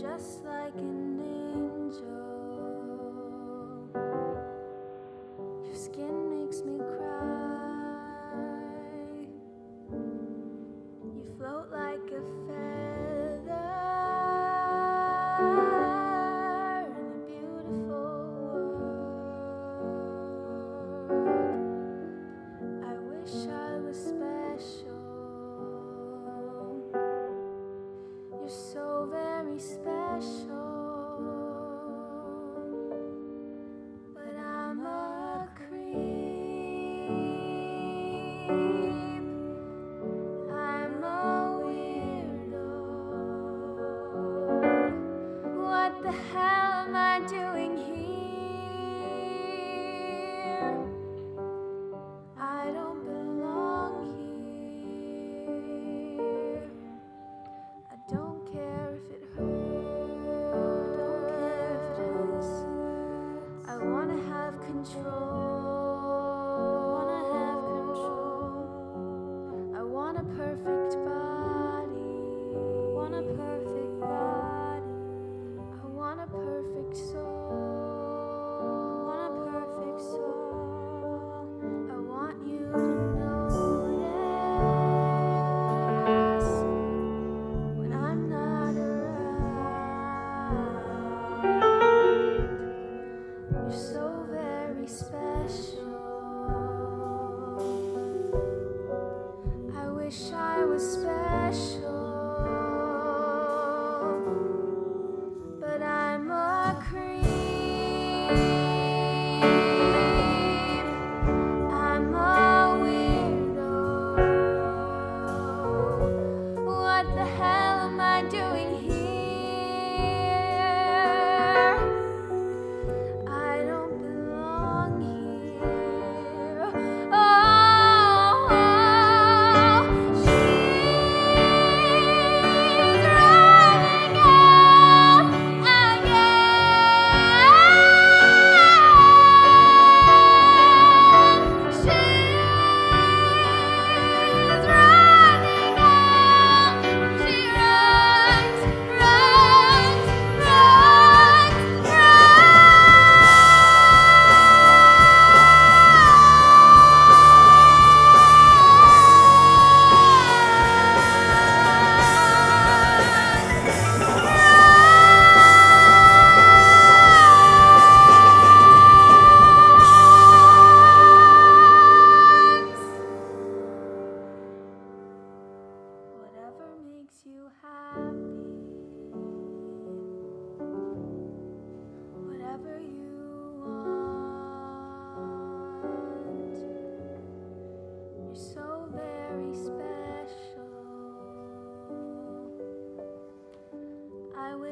just like an angel. hell am I doing here? I don't belong here. I don't care if it hurts. I, it hurts. I wanna have control. I was special.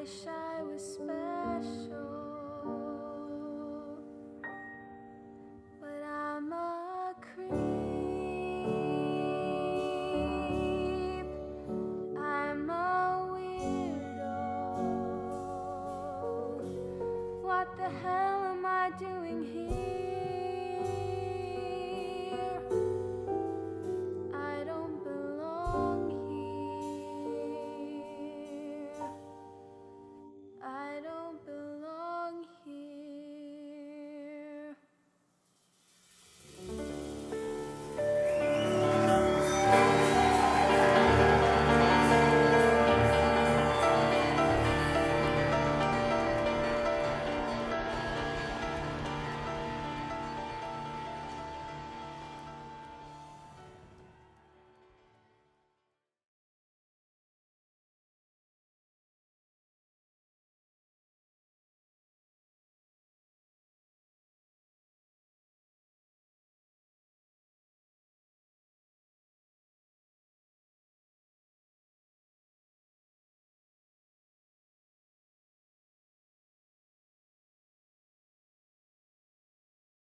wish I was special, but I'm a creep. I'm a weirdo. What the hell am I doing here?